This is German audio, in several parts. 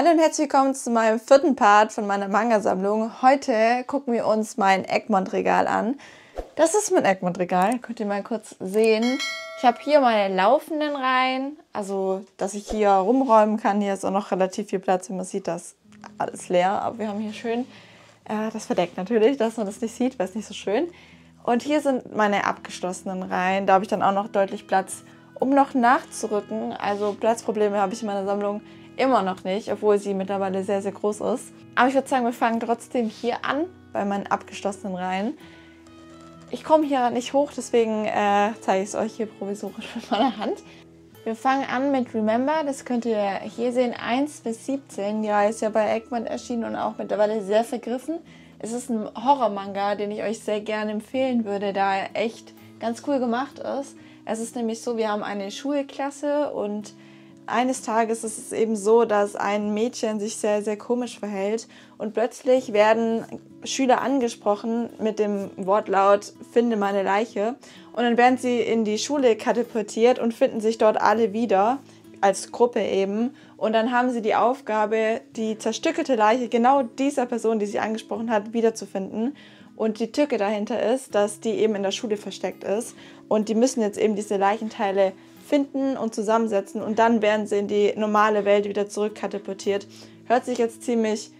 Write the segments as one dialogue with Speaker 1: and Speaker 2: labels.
Speaker 1: Hallo und herzlich willkommen zu meinem vierten Part von meiner Manga-Sammlung. Heute gucken wir uns mein Egmont-Regal an. Das ist mein Egmont-Regal, könnt ihr mal kurz sehen. Ich habe hier meine laufenden Reihen, also dass ich hier rumräumen kann. Hier ist auch noch relativ viel Platz, wie man sieht, das alles leer. Aber wir haben hier schön, äh, das verdeckt natürlich, dass man das nicht sieht, weil es nicht so schön. Und hier sind meine abgeschlossenen Reihen. Da habe ich dann auch noch deutlich Platz, um noch nachzurücken. Also Platzprobleme habe ich in meiner Sammlung immer noch nicht, obwohl sie mittlerweile sehr, sehr groß ist. Aber ich würde sagen, wir fangen trotzdem hier an, bei meinen abgeschlossenen Reihen. Ich komme hier nicht hoch, deswegen äh, zeige ich es euch hier provisorisch mit meiner Hand. Wir fangen an mit Remember, das könnt ihr hier sehen, 1 bis 17. Ja, ist ja bei Eggman erschienen und auch mittlerweile sehr vergriffen. Es ist ein Horror-Manga, den ich euch sehr gerne empfehlen würde, da er echt ganz cool gemacht ist. Es ist nämlich so, wir haben eine Schulklasse und eines Tages ist es eben so, dass ein Mädchen sich sehr, sehr komisch verhält und plötzlich werden Schüler angesprochen mit dem Wortlaut Finde meine Leiche und dann werden sie in die Schule katapultiert und finden sich dort alle wieder als Gruppe eben und dann haben sie die Aufgabe, die zerstückelte Leiche genau dieser Person, die sie angesprochen hat, wiederzufinden. Und die Tücke dahinter ist, dass die eben in der Schule versteckt ist. Und die müssen jetzt eben diese Leichenteile finden und zusammensetzen und dann werden sie in die normale Welt wieder zurückkatapultiert. Hört sich jetzt ziemlich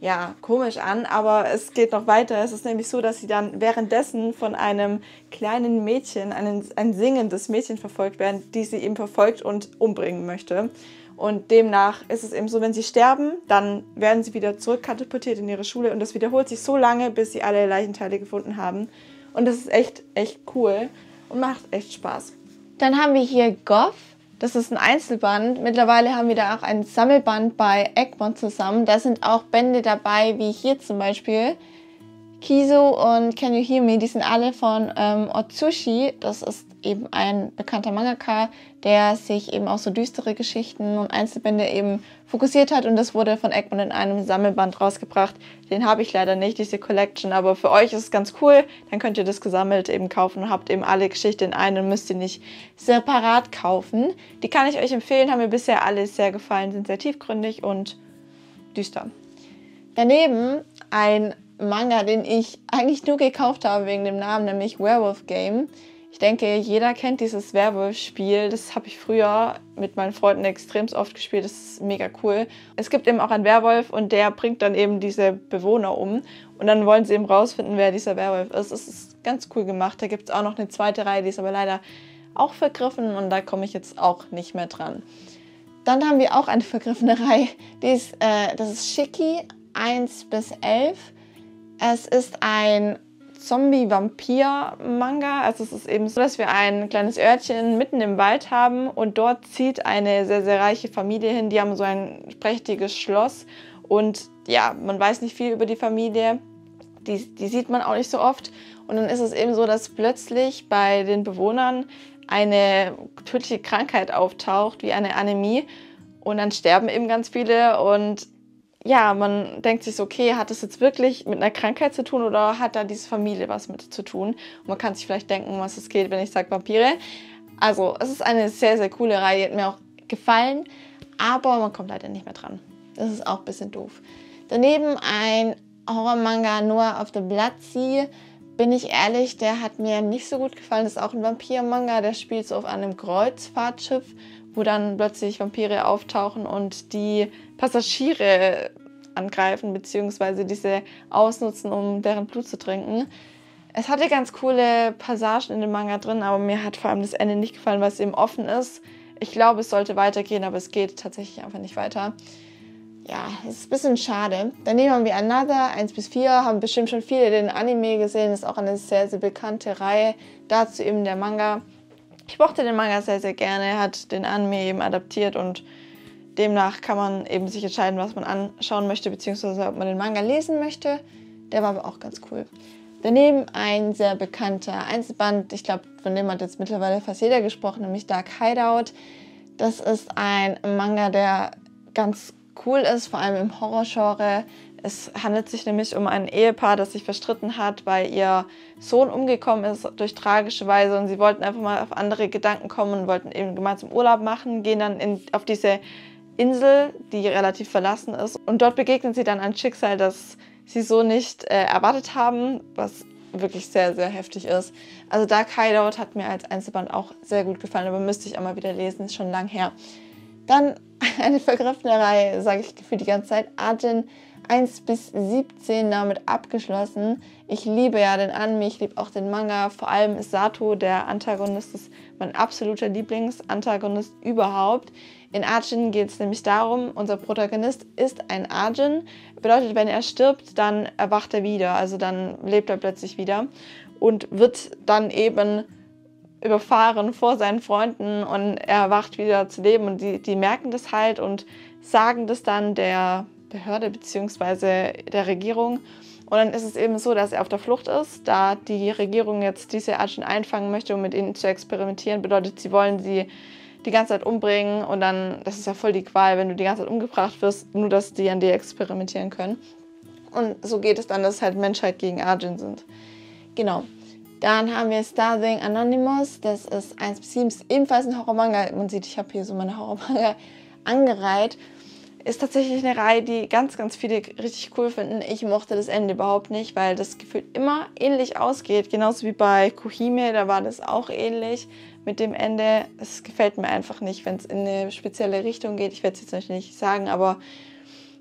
Speaker 1: ja, komisch an, aber es geht noch weiter. Es ist nämlich so, dass sie dann währenddessen von einem kleinen Mädchen, ein, ein singendes Mädchen verfolgt werden, die sie eben verfolgt und umbringen möchte. Und demnach ist es eben so, wenn sie sterben, dann werden sie wieder zurückkatapultiert in ihre Schule und das wiederholt sich so lange, bis sie alle Leichenteile gefunden haben. Und das ist echt, echt cool und macht echt Spaß. Dann haben wir hier Goth. Das ist ein Einzelband. Mittlerweile haben wir da auch ein Sammelband bei Egmont zusammen. Da sind auch Bände dabei, wie hier zum Beispiel. Kiso und Can You Hear Me, die sind alle von ähm, Otsushi. Das ist eben ein bekannter Mangaka, der sich eben auf so düstere Geschichten und Einzelbände eben fokussiert hat. Und das wurde von Egmont in einem Sammelband rausgebracht. Den habe ich leider nicht, diese Collection. Aber für euch ist es ganz cool. Dann könnt ihr das gesammelt eben kaufen und habt eben alle Geschichten in einem und müsst ihr nicht separat kaufen. Die kann ich euch empfehlen, haben mir bisher alle sehr gefallen, sind sehr tiefgründig und düster. Daneben ein Manga, den ich eigentlich nur gekauft habe wegen dem Namen, nämlich Werewolf Game. Ich denke, jeder kennt dieses Werwolf-Spiel. Das habe ich früher mit meinen Freunden extrem oft gespielt. Das ist mega cool. Es gibt eben auch einen Werwolf und der bringt dann eben diese Bewohner um. Und dann wollen sie eben rausfinden, wer dieser Werwolf ist. Das ist ganz cool gemacht. Da gibt es auch noch eine zweite Reihe, die ist aber leider auch vergriffen und da komme ich jetzt auch nicht mehr dran. Dann haben wir auch eine vergriffene Reihe. Die ist, äh, das ist Shiki 1 bis 11. Es ist ein Zombie-Vampir-Manga. Also es ist eben so, dass wir ein kleines Örtchen mitten im Wald haben und dort zieht eine sehr, sehr reiche Familie hin. Die haben so ein prächtiges Schloss und ja, man weiß nicht viel über die Familie. Die, die sieht man auch nicht so oft. Und dann ist es eben so, dass plötzlich bei den Bewohnern eine tödliche Krankheit auftaucht, wie eine Anämie. Und dann sterben eben ganz viele und ja, man denkt sich so, okay, hat das jetzt wirklich mit einer Krankheit zu tun oder hat da diese Familie was mit zu tun? Und man kann sich vielleicht denken, was es geht, wenn ich sage Vampire. Also, es ist eine sehr, sehr coole Reihe, die hat mir auch gefallen, aber man kommt leider nicht mehr dran. Das ist auch ein bisschen doof. Daneben ein Horror-Manga Noah of the Blood Sea. Bin ich ehrlich, der hat mir nicht so gut gefallen. Das ist auch ein Vampir-Manga, der spielt so auf einem Kreuzfahrtschiff wo dann plötzlich Vampire auftauchen und die Passagiere angreifen bzw. diese ausnutzen, um deren Blut zu trinken. Es hatte ganz coole Passagen in dem Manga drin, aber mir hat vor allem das Ende nicht gefallen, weil es eben offen ist. Ich glaube, es sollte weitergehen, aber es geht tatsächlich einfach nicht weiter. Ja, es ist ein bisschen schade. Daneben haben wir Another 1 bis 4, haben bestimmt schon viele den Anime gesehen, ist auch eine sehr, sehr bekannte Reihe. Dazu eben der Manga. Ich mochte den Manga sehr, sehr gerne. Er hat den Anime eben adaptiert und demnach kann man eben sich entscheiden, was man anschauen möchte, beziehungsweise ob man den Manga lesen möchte. Der war aber auch ganz cool. Daneben ein sehr bekannter Einzelband, ich glaube, von dem hat jetzt mittlerweile fast jeder gesprochen, nämlich Dark Hideout. Das ist ein Manga, der ganz cool ist, vor allem im Horrorgenre. Es handelt sich nämlich um ein Ehepaar, das sich verstritten hat, weil ihr Sohn umgekommen ist durch tragische Weise und sie wollten einfach mal auf andere Gedanken kommen und wollten eben gemeinsam Urlaub machen, gehen dann in, auf diese Insel, die relativ verlassen ist. Und dort begegnen sie dann ein Schicksal, das sie so nicht äh, erwartet haben, was wirklich sehr, sehr heftig ist. Also Dark Hideout hat mir als Einzelband auch sehr gut gefallen, aber müsste ich auch mal wieder lesen, ist schon lang her. Dann eine vergriffene Reihe, sage ich für die ganze Zeit. Arjun 1 bis 17 damit abgeschlossen. Ich liebe ja den Anime, ich liebe auch den Manga. Vor allem ist Sato, der Antagonist, ist mein absoluter Lieblingsantagonist überhaupt. In Arjun geht es nämlich darum, unser Protagonist ist ein Arjun. Bedeutet, wenn er stirbt, dann erwacht er wieder. Also dann lebt er plötzlich wieder und wird dann eben überfahren vor seinen Freunden und er erwacht wieder zu leben. Und die, die merken das halt und sagen das dann der Behörde bzw. der Regierung. Und dann ist es eben so, dass er auf der Flucht ist, da die Regierung jetzt diese Archen einfangen möchte, um mit ihnen zu experimentieren. Bedeutet, sie wollen sie die ganze Zeit umbringen und dann, das ist ja voll die Qual, wenn du die ganze Zeit umgebracht wirst, nur dass die an dir experimentieren können. Und so geht es dann, dass halt Menschheit gegen Arjun sind. Genau. Dann haben wir Starthing Anonymous, das ist 1 bis 7, ist ebenfalls ein Horrormanga. Man sieht, ich habe hier so meine Horrormanga angereiht ist tatsächlich eine Reihe, die ganz, ganz viele richtig cool finden. Ich mochte das Ende überhaupt nicht, weil das Gefühl immer ähnlich ausgeht. Genauso wie bei Kohime, da war das auch ähnlich mit dem Ende. Es gefällt mir einfach nicht, wenn es in eine spezielle Richtung geht. Ich werde es jetzt natürlich nicht sagen, aber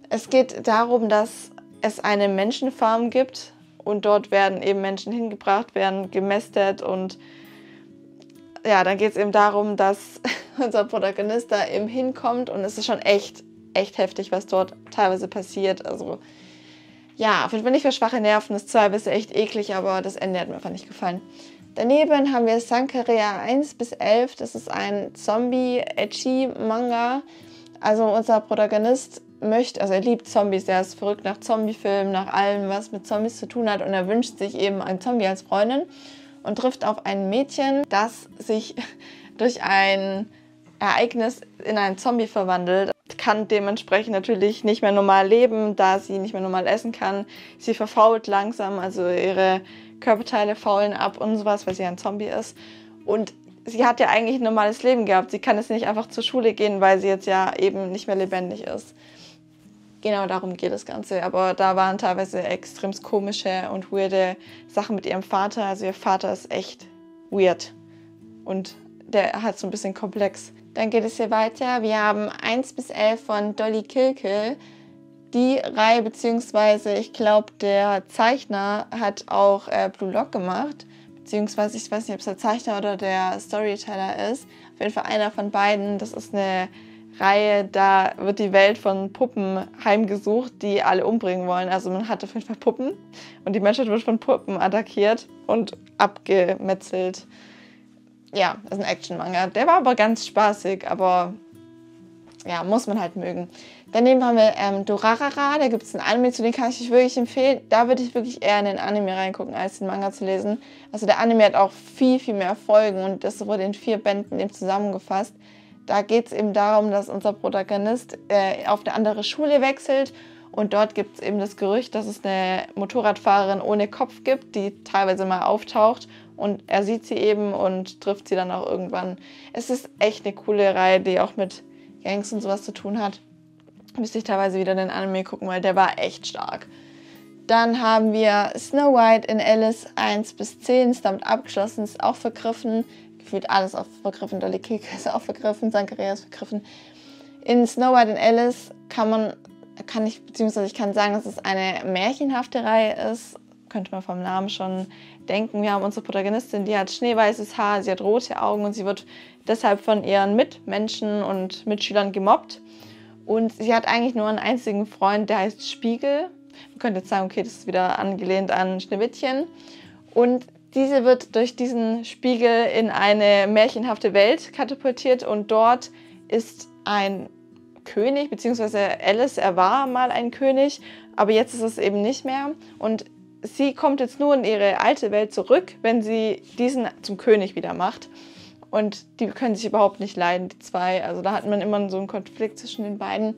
Speaker 1: es geht darum, dass es eine Menschenfarm gibt und dort werden eben Menschen hingebracht, werden gemästet und ja, dann geht es eben darum, dass unser Protagonist da eben hinkommt und es ist schon echt echt heftig, was dort teilweise passiert. Also ja, auf jeden Fall nicht für schwache Nerven. Das 2 ist echt eklig, aber das Ende hat mir einfach nicht gefallen. Daneben haben wir Sankaria 1 bis 11. Das ist ein Zombie-Edgy-Manga. Also unser Protagonist möchte, also er liebt Zombies, er ist verrückt nach Zombiefilmen, nach allem, was mit Zombies zu tun hat und er wünscht sich eben einen Zombie als Freundin und trifft auf ein Mädchen, das sich durch ein Ereignis in einen Zombie verwandelt kann dementsprechend natürlich nicht mehr normal leben, da sie nicht mehr normal essen kann. Sie verfault langsam, also ihre Körperteile faulen ab und sowas, weil sie ein Zombie ist. Und sie hat ja eigentlich ein normales Leben gehabt. Sie kann jetzt nicht einfach zur Schule gehen, weil sie jetzt ja eben nicht mehr lebendig ist. Genau darum geht das Ganze. Aber da waren teilweise extrem komische und weirde Sachen mit ihrem Vater. Also ihr Vater ist echt weird. Und der hat so ein bisschen komplex. Dann geht es hier weiter. Wir haben 1 bis 11 von Dolly Kilkel. Die Reihe, beziehungsweise ich glaube, der Zeichner hat auch äh, Blue Lock gemacht. Beziehungsweise ich weiß nicht, ob es der Zeichner oder der Storyteller ist. Auf jeden Fall einer von beiden. Das ist eine Reihe, da wird die Welt von Puppen heimgesucht, die alle umbringen wollen. Also man hat auf jeden Fall Puppen und die Menschheit wird von Puppen attackiert und abgemetzelt ja, ist ein Action-Manga. Der war aber ganz spaßig, aber ja, muss man halt mögen. Daneben haben wir ähm, Dorarara, da gibt es einen Anime, zu dem kann ich euch wirklich empfehlen. Da würde ich wirklich eher in den Anime reingucken, als den Manga zu lesen. Also der Anime hat auch viel, viel mehr Folgen und das wurde in vier Bänden eben zusammengefasst. Da geht es eben darum, dass unser Protagonist äh, auf eine andere Schule wechselt und dort gibt es eben das Gerücht, dass es eine Motorradfahrerin ohne Kopf gibt, die teilweise mal auftaucht und er sieht sie eben und trifft sie dann auch irgendwann. Es ist echt eine coole Reihe, die auch mit Gangs und sowas zu tun hat. Müsste ich teilweise wieder den Anime gucken, weil der war echt stark. Dann haben wir Snow White in Alice 1 bis 10, ist damit abgeschlossen, ist auch vergriffen. Gefühlt alles auch vergriffen. Dolly Kika ist auch vergriffen, Sankaria ist vergriffen. In Snow White in Alice kann man, kann ich, beziehungsweise ich kann sagen, dass es eine märchenhafte Reihe ist. Könnte man vom Namen schon denken, wir haben unsere Protagonistin, die hat schneeweißes Haar, sie hat rote Augen und sie wird deshalb von ihren Mitmenschen und Mitschülern gemobbt. Und sie hat eigentlich nur einen einzigen Freund, der heißt Spiegel. Man könnte jetzt sagen, okay, das ist wieder angelehnt an Schneewittchen. Und diese wird durch diesen Spiegel in eine märchenhafte Welt katapultiert und dort ist ein König, beziehungsweise Alice, er war mal ein König, aber jetzt ist es eben nicht mehr. Und sie kommt jetzt nur in ihre alte Welt zurück, wenn sie diesen zum König wieder macht. Und die können sich überhaupt nicht leiden, die zwei. Also da hat man immer so einen Konflikt zwischen den beiden.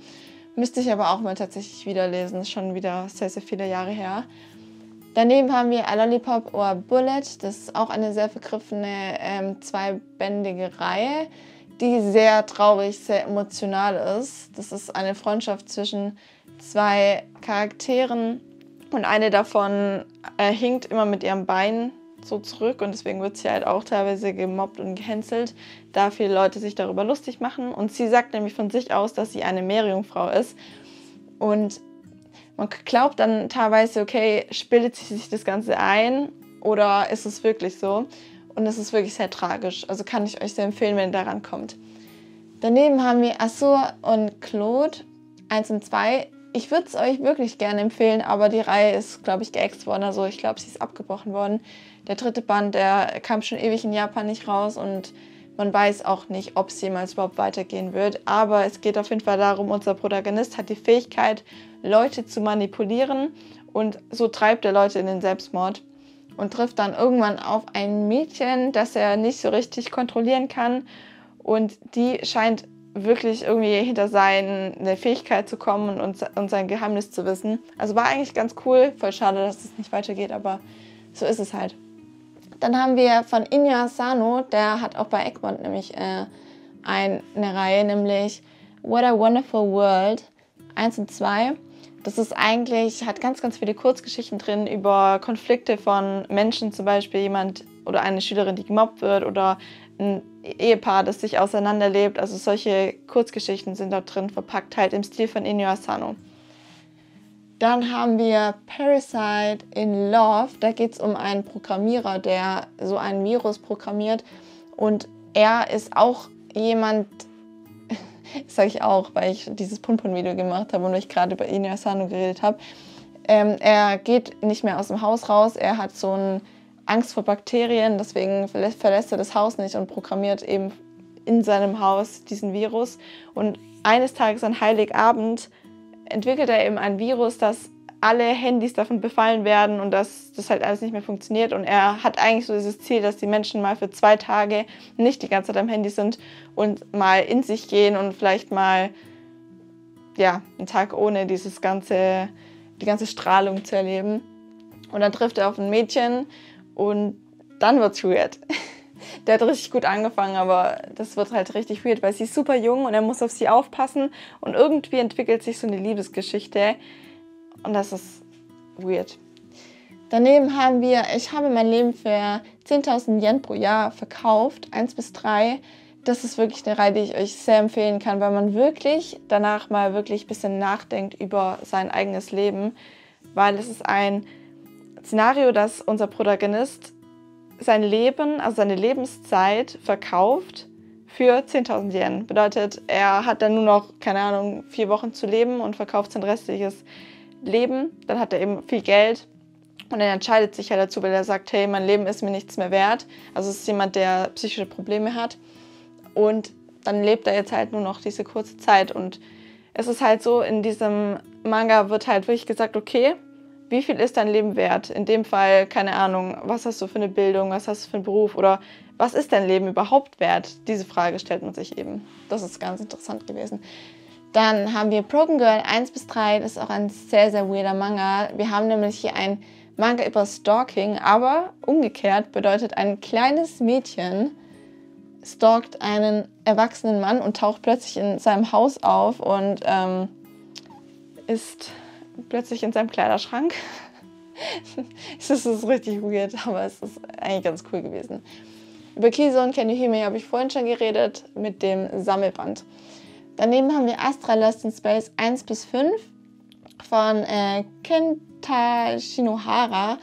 Speaker 1: Müsste ich aber auch mal tatsächlich wieder lesen. Ist schon wieder sehr, sehr viele Jahre her. Daneben haben wir A Lollipop or Bullet. Das ist auch eine sehr vergriffene ähm, zweibändige Reihe. die sehr traurig, sehr emotional ist. Das ist eine Freundschaft zwischen zwei Charakteren und eine davon äh, hinkt immer mit ihrem Bein so zurück und deswegen wird sie halt auch teilweise gemobbt und gehänselt, da viele Leute sich darüber lustig machen. Und sie sagt nämlich von sich aus, dass sie eine Meerjungfrau ist. Und man glaubt dann teilweise, okay, bildet sie sich das Ganze ein oder ist es wirklich so? Und es ist wirklich sehr tragisch. Also kann ich euch sehr empfehlen, wenn ihr daran kommt. Daneben haben wir Assur und Claude 1 und 2. Ich würde es euch wirklich gerne empfehlen, aber die Reihe ist, glaube ich, geäxt worden. Also ich glaube, sie ist abgebrochen worden. Der dritte Band, der kam schon ewig in Japan nicht raus und man weiß auch nicht, ob es jemals überhaupt weitergehen wird. Aber es geht auf jeden Fall darum, unser Protagonist hat die Fähigkeit, Leute zu manipulieren und so treibt er Leute in den Selbstmord und trifft dann irgendwann auf ein Mädchen, das er nicht so richtig kontrollieren kann. Und die scheint wirklich irgendwie hinter seine Fähigkeit zu kommen und, und sein Geheimnis zu wissen. Also war eigentlich ganz cool. Voll schade, dass es nicht weitergeht, aber so ist es halt. Dann haben wir von Inya Sano, der hat auch bei Egmont nämlich äh, eine Reihe, nämlich What a Wonderful World 1 und 2. Das ist eigentlich, hat ganz, ganz viele Kurzgeschichten drin über Konflikte von Menschen, zum Beispiel jemand oder eine Schülerin, die gemobbt wird oder ein Ehepaar, das sich auseinanderlebt. Also solche Kurzgeschichten sind dort drin verpackt, halt im Stil von Inyo Asano. Dann haben wir Parasite in Love. Da geht es um einen Programmierer, der so ein Virus programmiert. Und er ist auch jemand, sage ich auch, weil ich dieses Punpun-Video gemacht habe und ich gerade über Inu Asano geredet habe. Ähm, er geht nicht mehr aus dem Haus raus. Er hat so eine Angst vor Bakterien, deswegen verlässt er das Haus nicht und programmiert eben in seinem Haus diesen Virus. Und eines Tages an Heiligabend entwickelt er eben ein Virus, das alle Handys davon befallen werden und dass das halt alles nicht mehr funktioniert. Und er hat eigentlich so dieses Ziel, dass die Menschen mal für zwei Tage nicht die ganze Zeit am Handy sind und mal in sich gehen und vielleicht mal ja, einen Tag ohne dieses ganze, die ganze Strahlung zu erleben. Und dann trifft er auf ein Mädchen und dann wird's weird. Der hat richtig gut angefangen, aber das wird halt richtig weird, weil sie ist super jung und er muss auf sie aufpassen und irgendwie entwickelt sich so eine Liebesgeschichte, und das ist weird. Daneben haben wir, ich habe mein Leben für 10.000 Yen pro Jahr verkauft, 1 bis 3. Das ist wirklich eine Reihe, die ich euch sehr empfehlen kann, weil man wirklich danach mal wirklich ein bisschen nachdenkt über sein eigenes Leben, weil es ist ein Szenario, dass unser Protagonist sein Leben, also seine Lebenszeit verkauft für 10.000 Yen. Bedeutet, er hat dann nur noch, keine Ahnung, vier Wochen zu leben und verkauft sein restliches Leben, dann hat er eben viel Geld und er entscheidet sich ja dazu, weil er sagt, hey, mein Leben ist mir nichts mehr wert. Also es ist jemand, der psychische Probleme hat und dann lebt er jetzt halt nur noch diese kurze Zeit und es ist halt so, in diesem Manga wird halt wirklich gesagt, okay, wie viel ist dein Leben wert? In dem Fall, keine Ahnung, was hast du für eine Bildung, was hast du für einen Beruf oder was ist dein Leben überhaupt wert? Diese Frage stellt man sich eben. Das ist ganz interessant gewesen. Dann haben wir Broken Girl 1 bis 3, das ist auch ein sehr, sehr weirder Manga. Wir haben nämlich hier ein Manga über Stalking, aber umgekehrt bedeutet ein kleines Mädchen stalkt einen erwachsenen Mann und taucht plötzlich in seinem Haus auf und ähm, ist plötzlich in seinem Kleiderschrank. es ist richtig weird, aber es ist eigentlich ganz cool gewesen. Über Kison Can You Hear Me habe ich vorhin schon geredet mit dem Sammelband. Daneben haben wir Astra Lost in Space 1 bis 5 von äh, Kenta Shinohara.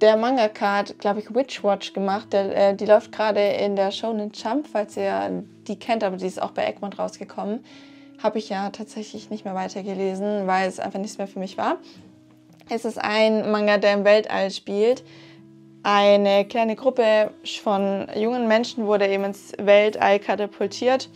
Speaker 1: Der Mangaka hat, glaube ich, Witchwatch gemacht. Der, äh, die läuft gerade in der Shonen Jump, falls ihr die kennt, aber die ist auch bei Egmont rausgekommen. Habe ich ja tatsächlich nicht mehr weitergelesen, weil es einfach nichts mehr für mich war. Es ist ein Manga, der im Weltall spielt. Eine kleine Gruppe von jungen Menschen wurde eben ins Weltall katapultiert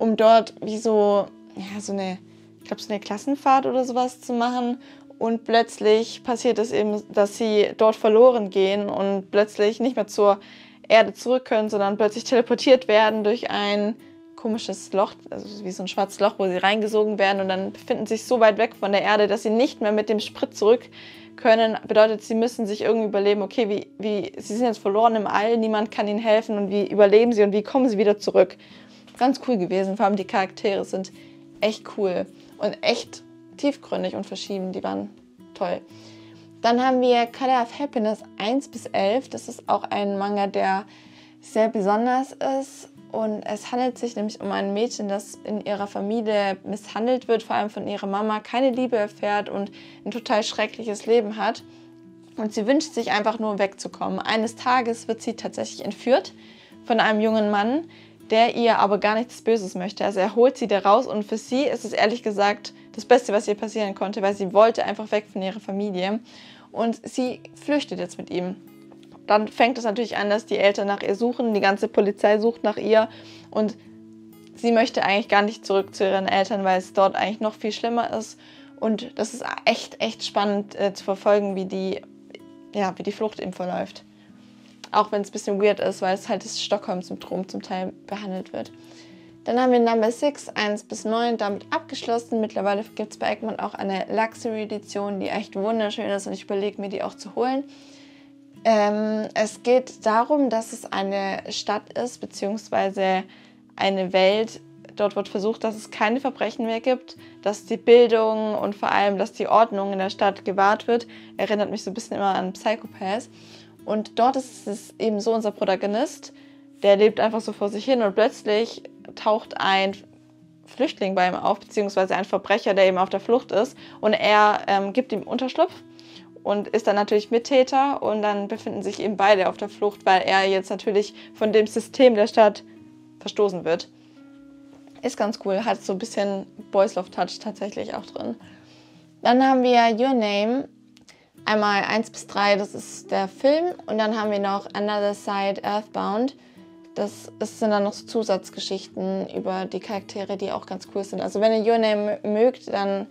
Speaker 1: um dort wie so, ja, so eine, ich glaube, so eine Klassenfahrt oder sowas zu machen. Und plötzlich passiert es eben, dass sie dort verloren gehen und plötzlich nicht mehr zur Erde zurück können, sondern plötzlich teleportiert werden durch ein komisches Loch, also wie so ein schwarzes Loch, wo sie reingesogen werden und dann befinden sich so weit weg von der Erde, dass sie nicht mehr mit dem Sprit zurück können. Bedeutet, sie müssen sich irgendwie überleben, okay, wie, wie, sie sind jetzt verloren im All, niemand kann ihnen helfen und wie überleben sie und wie kommen sie wieder zurück. ganz cool gewesen. Vor allem die Charaktere sind echt cool und echt tiefgründig und verschieden. Die waren toll. Dann haben wir Color of Happiness 1 bis 11. Das ist auch ein Manga, der sehr besonders ist. Und es handelt sich nämlich um ein Mädchen, das in ihrer Familie misshandelt wird, vor allem von ihrer Mama, keine Liebe erfährt und ein total schreckliches Leben hat. Und sie wünscht sich einfach nur wegzukommen. Eines Tages wird sie tatsächlich entführt von einem jungen Mann, der ihr aber gar nichts Böses möchte. Also er holt sie da raus und für sie ist es ehrlich gesagt das Beste, was ihr passieren konnte, weil sie wollte einfach weg von ihrer Familie. Und sie flüchtet jetzt mit ihm. Dann fängt es natürlich an, dass die Eltern nach ihr suchen, die ganze Polizei sucht nach ihr und sie möchte eigentlich gar nicht zurück zu ihren Eltern, weil es dort eigentlich noch viel schlimmer ist. Und das ist echt, echt spannend äh, zu verfolgen, wie die, ja, wie die Flucht eben verläuft. Auch wenn es ein bisschen weird ist, weil es halt das Stockholm-Syndrom zum Teil behandelt wird. Dann haben wir Number 6, 1 bis 9, damit abgeschlossen. Mittlerweile gibt es bei Egmont auch eine Luxury-Edition, die echt wunderschön ist und ich überlege mir die auch zu holen. Ähm, es geht darum, dass es eine Stadt ist, beziehungsweise eine Welt. Dort wird versucht, dass es keine Verbrechen mehr gibt, dass die Bildung und vor allem, dass die Ordnung in der Stadt gewahrt wird. Erinnert mich so ein bisschen immer an Psychopaths. Und dort ist es eben so unser Protagonist, der lebt einfach so vor sich hin und plötzlich taucht ein Flüchtling bei ihm auf, beziehungsweise ein Verbrecher, der eben auf der Flucht ist. Und er ähm, gibt ihm Unterschlupf und ist dann natürlich Mittäter. Und dann befinden sich eben beide auf der Flucht, weil er jetzt natürlich von dem System der Stadt verstoßen wird. Ist ganz cool, hat so ein bisschen Boys Love Touch tatsächlich auch drin. Dann haben wir Your Name, Einmal 1 bis 3, das ist der Film. Und dann haben wir noch Another Side Earthbound. Das, das sind dann noch so Zusatzgeschichten über die Charaktere, die auch ganz cool sind. Also wenn ihr Your Name mögt, dann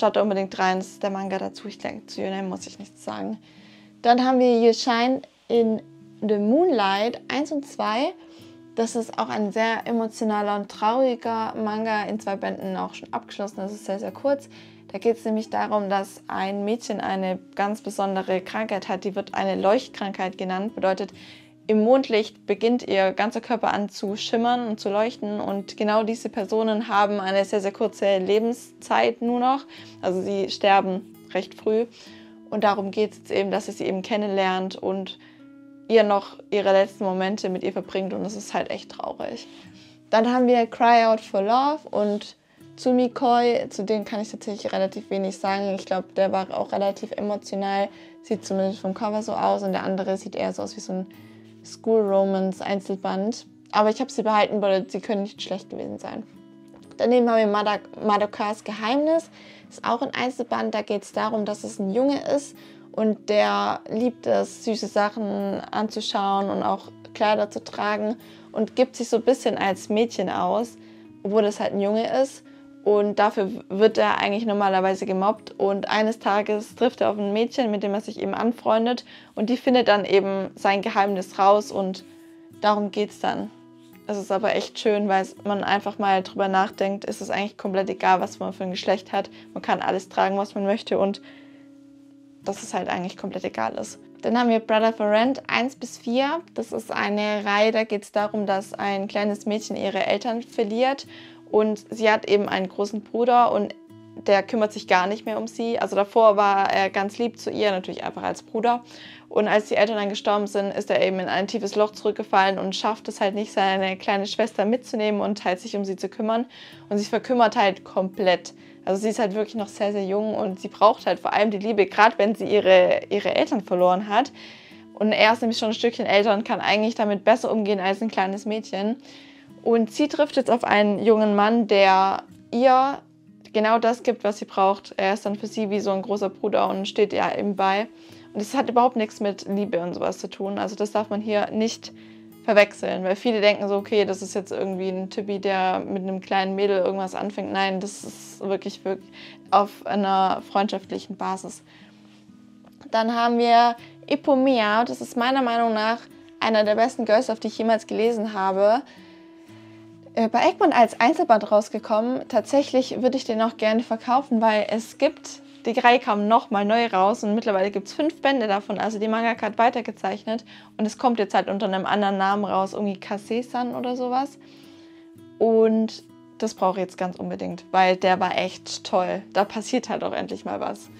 Speaker 1: schaut da unbedingt rein. Das ist der Manga dazu. Ich denke, zu Your Name muss ich nichts sagen. Dann haben wir You Shine in the Moonlight 1 und 2. Das ist auch ein sehr emotionaler und trauriger Manga, in zwei Bänden auch schon abgeschlossen. Das ist sehr, sehr kurz. Da geht es nämlich darum, dass ein Mädchen eine ganz besondere Krankheit hat, die wird eine Leuchtkrankheit genannt. Bedeutet, im Mondlicht beginnt ihr ganzer Körper an zu schimmern und zu leuchten und genau diese Personen haben eine sehr, sehr kurze Lebenszeit nur noch. Also sie sterben recht früh und darum geht es jetzt eben, dass sie sie eben kennenlernt und ihr noch ihre letzten Momente mit ihr verbringt und das ist halt echt traurig. Dann haben wir Cry Out for Love und zu Mikoi, zu denen kann ich tatsächlich relativ wenig sagen. Ich glaube, der war auch relativ emotional. Sieht zumindest vom Cover so aus. Und der andere sieht eher so aus wie so ein School Romance Einzelband. Aber ich habe sie behalten, weil sie können nicht schlecht gewesen sein. Daneben haben wir Madokas Geheimnis. Ist auch ein Einzelband. Da geht es darum, dass es ein Junge ist und der liebt es, süße Sachen anzuschauen und auch Kleider zu tragen und gibt sich so ein bisschen als Mädchen aus, obwohl es halt ein Junge ist. Und dafür wird er eigentlich normalerweise gemobbt. Und eines Tages trifft er auf ein Mädchen, mit dem er sich eben anfreundet. Und die findet dann eben sein Geheimnis raus. Und darum geht es dann. Es ist aber echt schön, weil man einfach mal drüber nachdenkt, ist es eigentlich komplett egal, was man für ein Geschlecht hat. Man kann alles tragen, was man möchte. Und dass es halt eigentlich komplett egal ist. Dann haben wir Brother for Rent 1 bis 4. Das ist eine Reihe, da geht es darum, dass ein kleines Mädchen ihre Eltern verliert und sie hat eben einen großen Bruder und der kümmert sich gar nicht mehr um sie. Also davor war er ganz lieb zu ihr, natürlich einfach als Bruder. Und als die Eltern dann gestorben sind, ist er eben in ein tiefes Loch zurückgefallen und schafft es halt nicht, seine kleine Schwester mitzunehmen und halt sich um sie zu kümmern. Und sie verkümmert halt komplett. Also sie ist halt wirklich noch sehr, sehr jung und sie braucht halt vor allem die Liebe, gerade wenn sie ihre, ihre Eltern verloren hat. Und er ist nämlich schon ein Stückchen älter und kann eigentlich damit besser umgehen als ein kleines Mädchen. Und sie trifft jetzt auf einen jungen Mann, der ihr genau das gibt, was sie braucht. Er ist dann für sie wie so ein großer Bruder und steht ihr eben bei. Und es hat überhaupt nichts mit Liebe und sowas zu tun. Also das darf man hier nicht verwechseln, weil viele denken so, okay, das ist jetzt irgendwie ein Typi, der mit einem kleinen Mädel irgendwas anfängt. Nein, das ist wirklich, wirklich auf einer freundschaftlichen Basis. Dann haben wir Ipomea, das ist meiner Meinung nach einer der besten Girls, auf die ich jemals gelesen habe. Äh, bei Egmont als Einzelband rausgekommen. Tatsächlich würde ich den auch gerne verkaufen, weil es gibt, die Reihe kam nochmal neu raus und mittlerweile gibt es fünf Bände davon. Also die Mangaka hat weitergezeichnet und es kommt jetzt halt unter einem anderen Namen raus, irgendwie Kase-san oder sowas. Und das brauche ich jetzt ganz unbedingt, weil der war echt toll. Da passiert halt auch endlich mal was.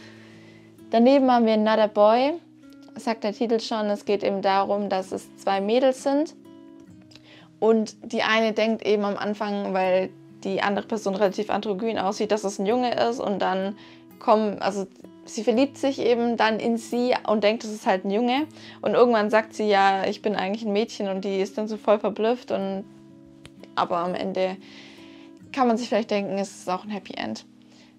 Speaker 1: Daneben haben wir Another Boy. Sagt der Titel schon, es geht eben darum, dass es zwei Mädels sind. Und die eine denkt eben am Anfang, weil die andere Person relativ androgyn aussieht, dass es ein Junge ist. Und dann kommen, also sie verliebt sich eben dann in sie und denkt, es ist halt ein Junge. Und irgendwann sagt sie ja, ich bin eigentlich ein Mädchen und die ist dann so voll verblüfft. Und aber am Ende kann man sich vielleicht denken, es ist auch ein Happy End.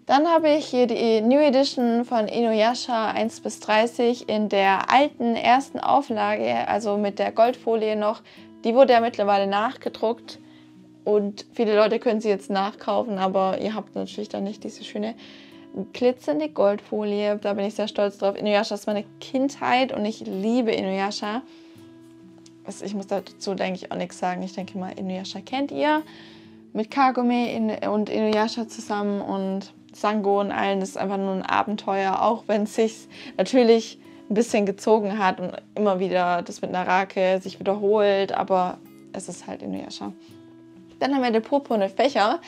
Speaker 1: Dann habe ich hier die New Edition von Inuyasha 1 bis 30 in der alten ersten Auflage, also mit der Goldfolie noch. Die wurde ja mittlerweile nachgedruckt und viele Leute können sie jetzt nachkaufen, aber ihr habt natürlich dann nicht diese schöne glitzernde Goldfolie. Da bin ich sehr stolz drauf. Inuyasha ist meine Kindheit und ich liebe Inuyasha. Also ich muss dazu, denke ich, auch nichts sagen. Ich denke mal, Inuyasha kennt ihr mit Kagome und Inuyasha zusammen und Sango und allen. Das ist einfach nur ein Abenteuer, auch wenn es sich natürlich ein bisschen gezogen hat und immer wieder das mit Narake sich wiederholt, aber es ist halt Inuyasha. Dann haben wir den purpurne Fächer.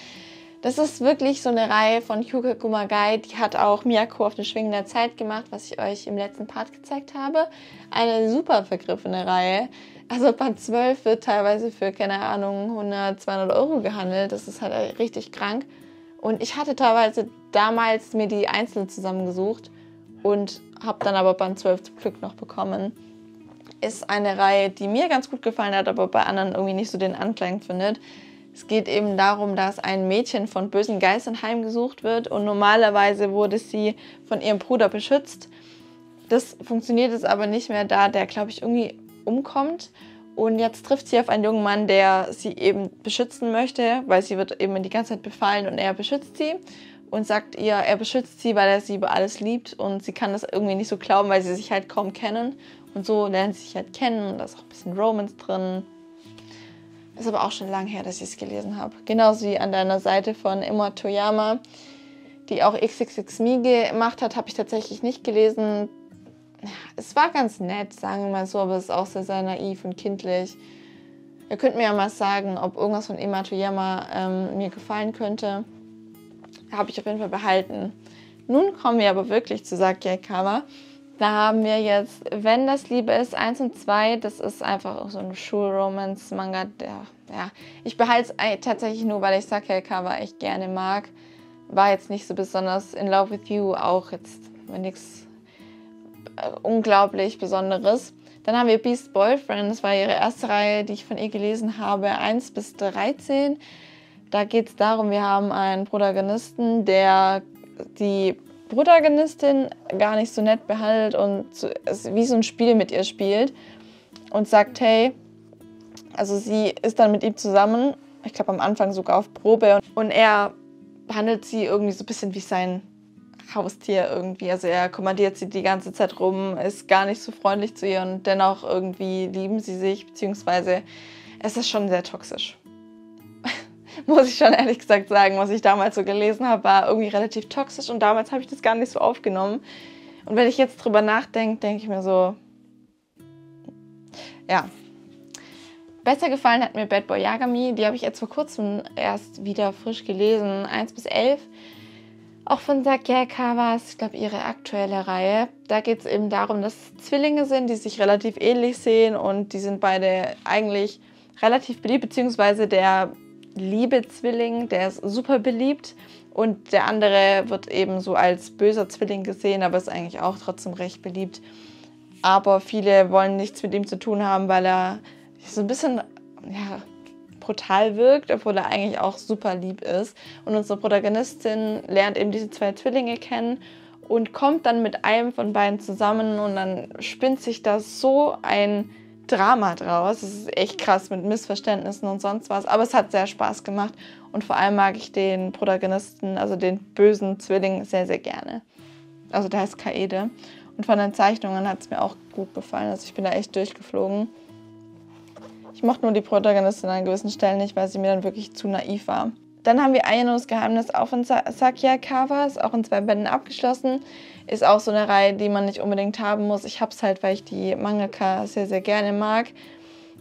Speaker 1: Das ist wirklich so eine Reihe von Hyuga Kumagai. Die hat auch Miyako auf eine schwingende Zeit gemacht, was ich euch im letzten Part gezeigt habe. Eine super vergriffene Reihe. Also Band 12 wird teilweise für, keine Ahnung, 100, 200 Euro gehandelt. Das ist halt richtig krank. Und ich hatte teilweise damals mir die einzeln zusammengesucht und habe dann aber Band 12 zum Glück noch bekommen. Ist eine Reihe, die mir ganz gut gefallen hat, aber bei anderen irgendwie nicht so den Anklang findet. Es geht eben darum, dass ein Mädchen von bösen Geistern heimgesucht wird und normalerweise wurde sie von ihrem Bruder beschützt. Das funktioniert jetzt aber nicht mehr, da der, glaube ich, irgendwie umkommt. Und jetzt trifft sie auf einen jungen Mann, der sie eben beschützen möchte, weil sie wird eben die ganze Zeit befallen und er beschützt sie und sagt ihr, er beschützt sie, weil er sie über alles liebt und sie kann das irgendwie nicht so glauben, weil sie sich halt kaum kennen. Und so lernen sie sich halt kennen und da ist auch ein bisschen Romance drin. Ist aber auch schon lange her, dass ich es gelesen habe. Genauso wie an deiner Seite von Emma Toyama, die auch XXX Me gemacht hat, habe ich tatsächlich nicht gelesen es war ganz nett, sagen wir mal so, aber es ist auch sehr, sehr naiv und kindlich. Ihr könnt mir ja mal sagen, ob irgendwas von Ema Toyama ähm, mir gefallen könnte. Habe ich auf jeden Fall behalten. Nun kommen wir aber wirklich zu Sakia Kawa. Da haben wir jetzt Wenn das Liebe ist 1 und 2. Das ist einfach so ein Schulromance-Manga. Ja, ich behalte es tatsächlich nur, weil ich Sakia Kawa echt gerne mag. War jetzt nicht so besonders in Love with You, auch jetzt nichts äh, unglaublich Besonderes. Dann haben wir Beast Boyfriend, das war ihre erste Reihe, die ich von ihr gelesen habe, 1 bis 13. Da geht es darum, wir haben einen Protagonisten, der die Protagonistin gar nicht so nett behandelt und wie so ein Spiel mit ihr spielt und sagt, hey, also sie ist dann mit ihm zusammen, ich glaube am Anfang sogar auf Probe und er behandelt sie irgendwie so ein bisschen wie sein Haustier irgendwie. Also er kommandiert sie die ganze Zeit rum, ist gar nicht so freundlich zu ihr und dennoch irgendwie lieben sie sich, beziehungsweise es ist schon sehr toxisch. Muss ich schon ehrlich gesagt sagen, was ich damals so gelesen habe, war irgendwie relativ toxisch und damals habe ich das gar nicht so aufgenommen. Und wenn ich jetzt drüber nachdenke, denke ich mir so, ja. Besser gefallen hat mir Bad Boy Yagami, die habe ich jetzt vor kurzem erst wieder frisch gelesen, 1 bis 11. Auch von Sakyaka war es, ich glaube, ihre aktuelle Reihe. Da geht es eben darum, dass Zwillinge sind, die sich relativ ähnlich sehen und die sind beide eigentlich relativ beliebt, beziehungsweise der liebe Zwilling, der ist super beliebt und der andere wird eben so als böser Zwilling gesehen, aber ist eigentlich auch trotzdem recht beliebt. Aber viele wollen nichts mit ihm zu tun haben, weil er so ein bisschen ja, brutal wirkt, obwohl er eigentlich auch super lieb ist. Und unsere Protagonistin lernt eben diese zwei Zwillinge kennen und kommt dann mit einem von beiden zusammen und dann spinnt sich da so ein Drama draus. Es ist echt krass mit Missverständnissen und sonst was, aber es hat sehr Spaß gemacht und vor allem mag ich den Protagonisten, also den bösen Zwilling, sehr, sehr gerne. Also der heißt Kaede. Und von den Zeichnungen hat es mir auch gut gefallen. Also ich bin da echt durchgeflogen. Ich mochte nur die Protagonistin an gewissen Stellen nicht, weil sie mir dann wirklich zu naiv war. Dann haben wir Ayanos Geheimnis auch von Sakia Kawa, ist auch in zwei Bänden abgeschlossen. Ist auch so eine Reihe, die man nicht unbedingt haben muss. Ich habe es halt, weil ich die Mangaka sehr, sehr gerne mag.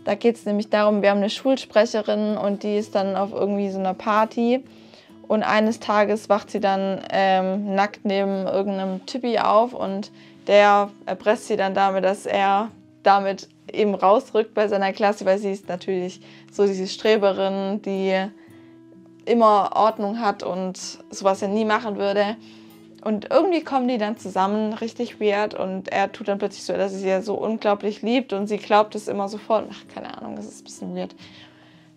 Speaker 1: Da geht es nämlich darum, wir haben eine Schulsprecherin und die ist dann auf irgendwie so einer Party und eines Tages wacht sie dann ähm, nackt neben irgendeinem Typi auf und der erpresst sie dann damit, dass er damit eben rausrückt bei seiner Klasse, weil sie ist natürlich so diese Streberin, die immer Ordnung hat und sowas ja nie machen würde. Und irgendwie kommen die dann zusammen, richtig weird. Und er tut dann plötzlich so, dass er sie ja so unglaublich liebt und sie glaubt es immer sofort. Ach, keine Ahnung, das ist ein bisschen weird.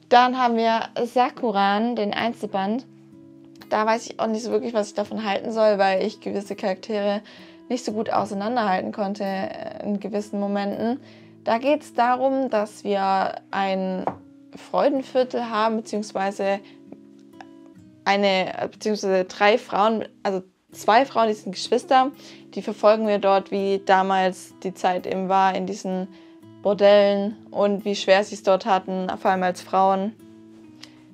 Speaker 1: Dann haben wir Sakuran, den Einzelband. Da weiß ich auch nicht so wirklich, was ich davon halten soll, weil ich gewisse Charaktere nicht so gut auseinanderhalten konnte in gewissen Momenten. Da geht es darum, dass wir ein Freudenviertel haben, beziehungsweise eine, beziehungsweise drei Frauen, also zwei Frauen, die sind Geschwister, die verfolgen wir dort, wie damals die Zeit eben war in diesen Bordellen und wie schwer sie es dort hatten, vor allem als Frauen.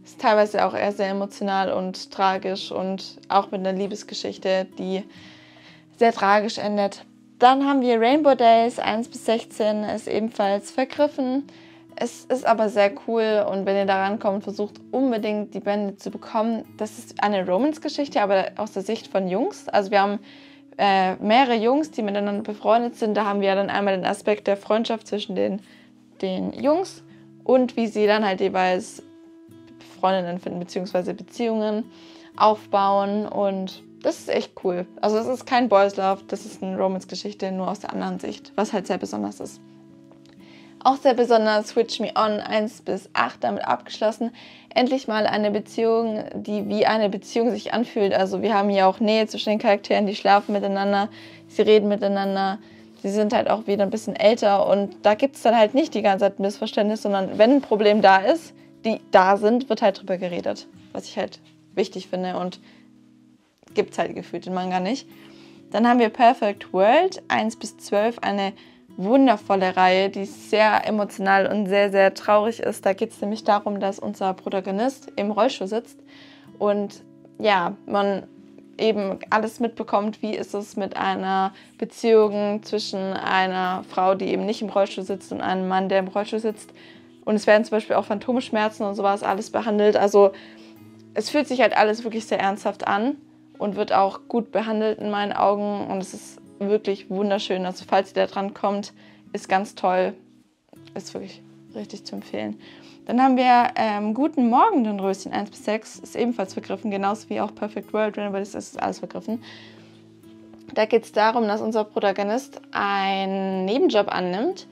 Speaker 1: Ist teilweise auch eher sehr emotional und tragisch und auch mit einer Liebesgeschichte, die sehr tragisch endet. Dann haben wir Rainbow Days 1 bis 16, ist ebenfalls vergriffen. Es ist aber sehr cool und wenn ihr da rankommt, versucht unbedingt die Bände zu bekommen. Das ist eine Romance-Geschichte, aber aus der Sicht von Jungs. Also wir haben äh, mehrere Jungs, die miteinander befreundet sind. Da haben wir dann einmal den Aspekt der Freundschaft zwischen den, den Jungs und wie sie dann halt jeweils Freundinnen finden, beziehungsweise Beziehungen aufbauen. Und das ist echt cool. Also es ist kein Boys Love, das ist eine Romance-Geschichte, nur aus der anderen Sicht, was halt sehr besonders ist. Auch sehr besonders Switch Me On 1 bis 8 damit abgeschlossen. Endlich mal eine Beziehung, die wie eine Beziehung sich anfühlt. Also wir haben hier auch Nähe zwischen den Charakteren, die schlafen miteinander, sie reden miteinander. Sie sind halt auch wieder ein bisschen älter und da gibt es dann halt nicht die ganze Zeit Missverständnis, sondern wenn ein Problem da ist, die da sind, wird halt drüber geredet. Was ich halt wichtig finde und gibt es halt gefühlt in Manga nicht. Dann haben wir Perfect World 1 bis 12, eine wundervolle Reihe, die sehr emotional und sehr, sehr traurig ist. Da geht es nämlich darum, dass unser Protagonist im Rollstuhl sitzt und ja, man eben alles mitbekommt, wie ist es mit einer Beziehung zwischen einer Frau, die eben nicht im Rollstuhl sitzt und einem Mann, der im Rollstuhl sitzt. Und es werden zum Beispiel auch Phantomschmerzen und sowas alles behandelt. Also es fühlt sich halt alles wirklich sehr ernsthaft an und wird auch gut behandelt in meinen Augen. Und es ist wirklich wunderschön. Also falls ihr da dran kommt, ist ganz toll. Ist wirklich richtig zu empfehlen. Dann haben wir ähm, Guten Morgen, den Röschen 1 bis 6, ist ebenfalls vergriffen, genauso wie auch Perfect World, das ist alles vergriffen. Da geht es darum, dass unser Protagonist einen Nebenjob annimmt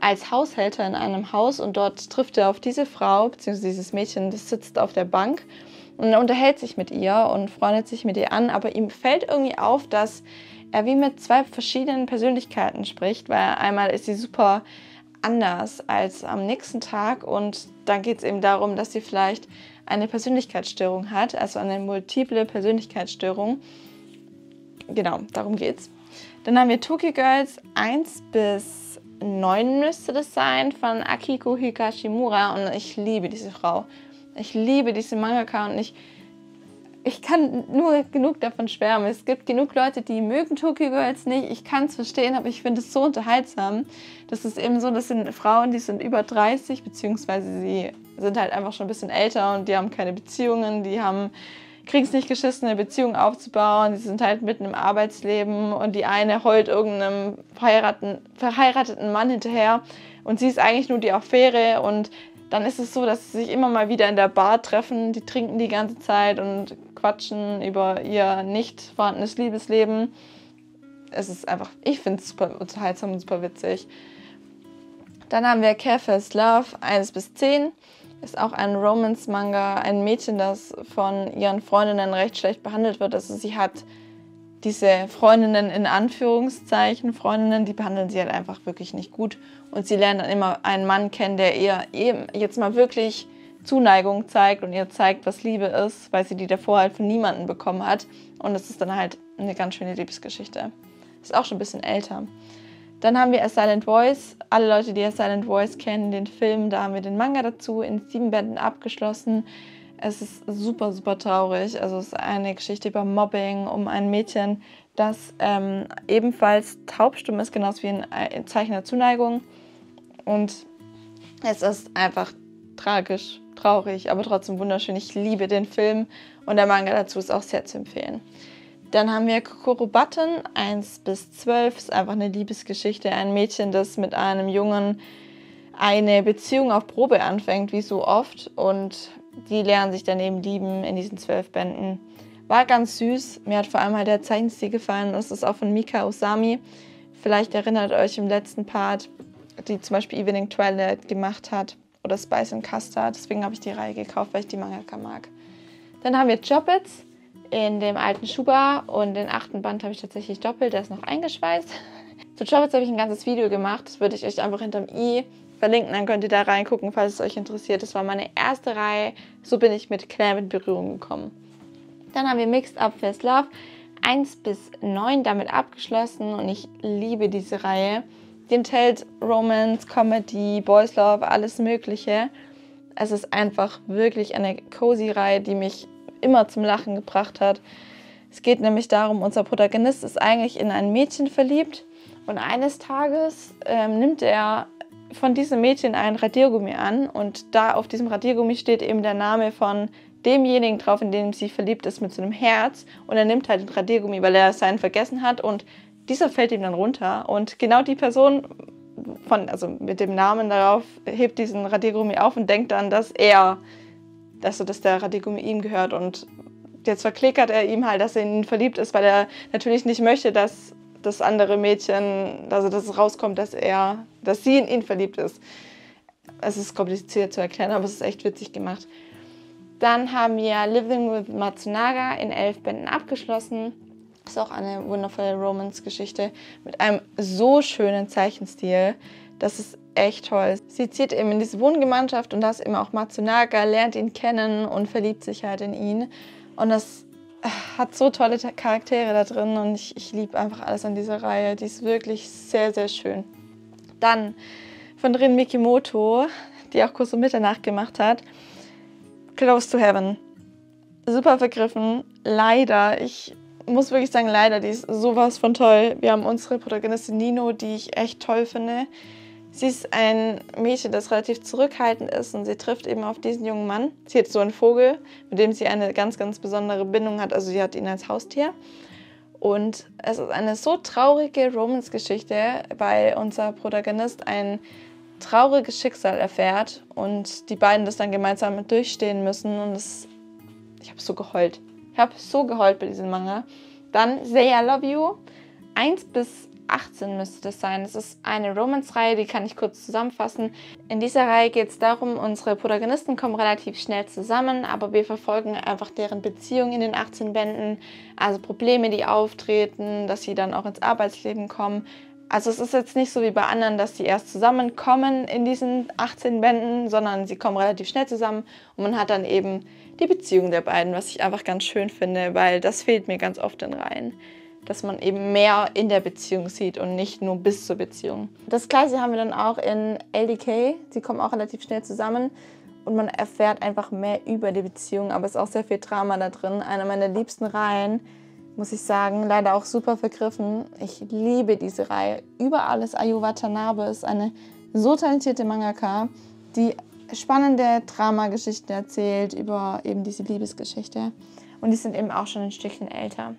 Speaker 1: als Haushälter in einem Haus und dort trifft er auf diese Frau, beziehungsweise dieses Mädchen, das sitzt auf der Bank und er unterhält sich mit ihr und freundet sich mit ihr an, aber ihm fällt irgendwie auf, dass er wie mit zwei verschiedenen Persönlichkeiten spricht, weil einmal ist sie super anders als am nächsten Tag und dann geht es eben darum, dass sie vielleicht eine Persönlichkeitsstörung hat, also eine multiple Persönlichkeitsstörung. Genau, darum geht's. Dann haben wir Tokyo Girls 1 bis 9 müsste das sein von Akiko Higashimura und ich liebe diese Frau. Ich liebe diese Mangaka und ich ich kann nur genug davon schwärmen. Es gibt genug Leute, die mögen Tokyo Girls nicht. Ich kann es verstehen, aber ich finde es so unterhaltsam. Das ist eben so, das sind Frauen, die sind über 30, beziehungsweise sie sind halt einfach schon ein bisschen älter und die haben keine Beziehungen, die haben kriegen es nicht geschissen, eine Beziehung aufzubauen. Die sind halt mitten im Arbeitsleben und die eine heult irgendeinem verheirateten, Mann hinterher und sie ist eigentlich nur die Affäre und dann ist es so, dass sie sich immer mal wieder in der Bar treffen, die trinken die ganze Zeit und quatschen über ihr nicht vorhandenes Liebesleben. Es ist einfach, ich finde es super unterhaltsam und super witzig. Dann haben wir Careful's Love 1 bis 10. Ist auch ein Romance-Manga, ein Mädchen, das von ihren Freundinnen recht schlecht behandelt wird. Also sie hat diese Freundinnen in Anführungszeichen, Freundinnen, die behandeln sie halt einfach wirklich nicht gut. Und sie lernen dann immer einen Mann kennen, der ihr eben jetzt mal wirklich Zuneigung zeigt und ihr zeigt, was Liebe ist, weil sie die davor halt von niemandem bekommen hat. Und es ist dann halt eine ganz schöne Liebesgeschichte. Ist auch schon ein bisschen älter. Dann haben wir A Silent Voice. Alle Leute, die A Silent Voice kennen, den Film, da haben wir den Manga dazu in sieben Bänden abgeschlossen. Es ist super, super traurig. Also es ist eine Geschichte über Mobbing, um ein Mädchen, das ähm, ebenfalls taubstumm ist, genauso wie ein, ein Zeichen der Zuneigung. Und Es ist einfach tragisch, traurig, aber trotzdem wunderschön. Ich liebe den Film und der Manga dazu ist auch sehr zu empfehlen. Dann haben wir Kokoro Button 1 bis 12. Ist einfach eine Liebesgeschichte. Ein Mädchen, das mit einem Jungen eine Beziehung auf Probe anfängt, wie so oft. Und die lernen sich dann eben lieben in diesen zwölf Bänden. War ganz süß. Mir hat vor allem halt der Zeichenstil gefallen. Das ist auch von Mika Osami. Vielleicht erinnert euch im letzten Part, die zum Beispiel Evening Twilight gemacht hat. Oder Spice and Custard. Deswegen habe ich die Reihe gekauft, weil ich die Mangaka mag. Dann haben wir Jobbits in dem alten Schuba und den achten Band habe ich tatsächlich doppelt, der ist noch eingeschweißt. Zu Jobbits habe ich ein ganzes Video gemacht, das würde ich euch einfach hinterm i verlinken, dann könnt ihr da reingucken, falls es euch interessiert. Das war meine erste Reihe, so bin ich mit Claire in Berührung gekommen. Dann haben wir Mixed Up First Love 1 bis 9 damit abgeschlossen und ich liebe diese Reihe. Die enthält Romance, Comedy, Boys Love, alles Mögliche. Es ist einfach wirklich eine cozy Reihe, die mich immer zum Lachen gebracht hat. Es geht nämlich darum, unser Protagonist ist eigentlich in ein Mädchen verliebt und eines Tages ähm, nimmt er von diesem Mädchen ein Radiergummi an und da auf diesem Radiergummi steht eben der Name von demjenigen drauf, in dem sie verliebt ist, mit so einem Herz. Und er nimmt halt den Radiergummi, weil er seinen vergessen hat und dieser fällt ihm dann runter. Und genau die Person von, also mit dem Namen darauf hebt diesen Radiergummi auf und denkt dann, dass er, dass, dass der Radiergummi ihm gehört. Und jetzt verklickert er ihm halt, dass er in ihn verliebt ist, weil er natürlich nicht möchte, dass das andere Mädchen, also dass es rauskommt, dass er, dass sie in ihn verliebt ist. Es ist kompliziert zu erklären, aber es ist echt witzig gemacht. Dann haben wir Living with Matsunaga in elf Bänden abgeschlossen. Ist auch eine wundervolle Romance-Geschichte mit einem so schönen Zeichenstil. Das ist echt toll. Sie zieht eben in diese Wohngemeinschaft und da ist eben auch Matsunaga, lernt ihn kennen und verliebt sich halt in ihn. Und das hat so tolle Charaktere da drin und ich, ich liebe einfach alles an dieser Reihe. Die ist wirklich sehr, sehr schön. Dann von Rin Mikimoto, die auch Kurs um Mitternacht gemacht hat, Close to Heaven. Super vergriffen. Leider, ich muss wirklich sagen, leider, die ist sowas von toll. Wir haben unsere Protagonistin Nino, die ich echt toll finde. Sie ist ein Mädchen, das relativ zurückhaltend ist und sie trifft eben auf diesen jungen Mann. Sie hat so einen Vogel, mit dem sie eine ganz, ganz besondere Bindung hat. Also sie hat ihn als Haustier. Und es ist eine so traurige Romance-Geschichte, weil unser Protagonist ein trauriges Schicksal erfährt und die beiden das dann gemeinsam durchstehen müssen. Und das, ich habe so geheult. Ich habe so geheult bei diesem Manga. Dann Say I Love You. 1 bis 18 müsste das sein. Es ist eine Romance-Reihe, die kann ich kurz zusammenfassen. In dieser Reihe geht es darum, unsere Protagonisten kommen relativ schnell zusammen, aber wir verfolgen einfach deren Beziehung in den 18 Bänden, also Probleme, die auftreten, dass sie dann auch ins Arbeitsleben kommen. Also es ist jetzt nicht so wie bei anderen, dass sie erst zusammenkommen in diesen 18 Bänden, sondern sie kommen relativ schnell zusammen und man hat dann eben die Beziehung der beiden, was ich einfach ganz schön finde, weil das fehlt mir ganz oft in Reihen. Dass man eben mehr in der Beziehung sieht und nicht nur bis zur Beziehung. Das gleiche haben wir dann auch in LDK. Sie kommen auch relativ schnell zusammen und man erfährt einfach mehr über die Beziehung, aber es ist auch sehr viel Drama da drin. Eine meiner liebsten Reihen, muss ich sagen, leider auch super vergriffen. Ich liebe diese Reihe über alles. Ayu Watanabe ist eine so talentierte Mangaka, die spannende Dramageschichten erzählt über eben diese Liebesgeschichte. Und die sind eben auch schon ein Stückchen älter.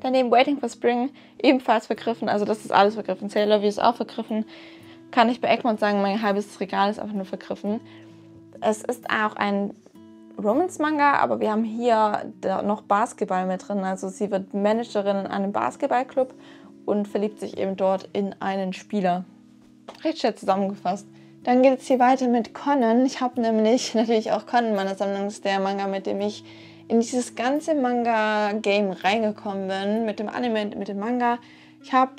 Speaker 1: Daneben Waiting for Spring ebenfalls vergriffen, also das ist alles vergriffen. Sailor View ist auch vergriffen. Kann ich bei Egmont sagen, mein halbes Regal ist einfach nur vergriffen. Es ist auch ein Romance-Manga, aber wir haben hier noch Basketball mit drin. Also sie wird Managerin in einem Basketballclub und verliebt sich eben dort in einen Spieler. Recht schnell zusammengefasst. Dann geht es hier weiter mit Conan. Ich habe nämlich natürlich auch Conan in meiner Sammlung. Das ist der Manga, mit dem ich in dieses ganze Manga-Game reingekommen bin. Mit dem Anime, mit dem Manga. Ich habe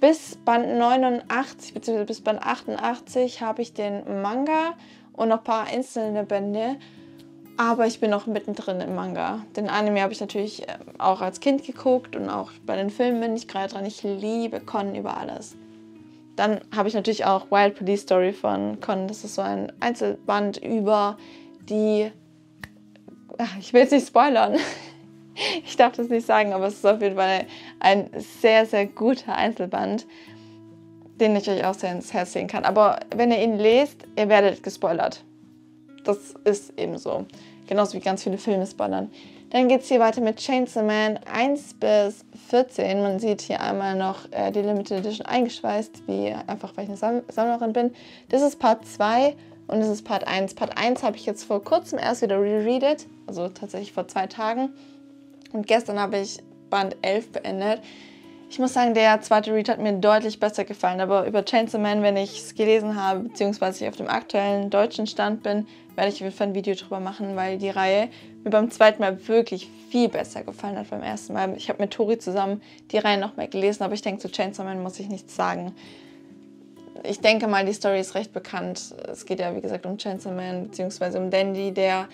Speaker 1: bis Band 89 bzw. bis Band 88 habe ich den Manga und noch ein paar einzelne Bände. Aber ich bin noch mittendrin im Manga. Den Anime habe ich natürlich ähm, auch als Kind geguckt und auch bei den Filmen bin ich gerade dran. Ich liebe Con über alles. Dann habe ich natürlich auch Wild Police Story von Con. Das ist so ein Einzelband über die. Ich will es nicht spoilern. Ich darf das nicht sagen, aber es ist auf jeden Fall ein sehr, sehr guter Einzelband. den ich euch auch sehr ins Herz legen kann. Aber wenn ihr ihn lest, ihr werdet gespoilert. Das ist eben so. Genauso wie ganz viele Filme spoilern. Dann geht es hier weiter mit Chainsaw Man 1 bis 14. Man sieht hier einmal noch äh, die Limited Edition eingeschweißt, wie einfach weil ich eine Sam Sammlerin bin. Das ist Part 2 und das ist Part 1. Part 1 habe ich jetzt vor kurzem erst wieder rereadet, also tatsächlich vor zwei Tagen. Und gestern habe ich Band 11 beendet. Ich muss sagen, der zweite Read hat mir deutlich besser gefallen, aber über Chainsaw Man, wenn ich es gelesen habe, beziehungsweise ich auf dem aktuellen deutschen Stand bin, werde ich auf jeden Fall ein Video drüber machen, weil die Reihe mir beim zweiten Mal wirklich viel besser gefallen hat beim ersten Mal. Ich habe mit Tori zusammen die Reihe nochmal gelesen, aber ich denke, zu Chainsaw Man muss ich nichts sagen. Ich denke mal, die Story ist recht bekannt. Es geht ja, wie gesagt, um Chainsaw Man, beziehungsweise um Dandy, der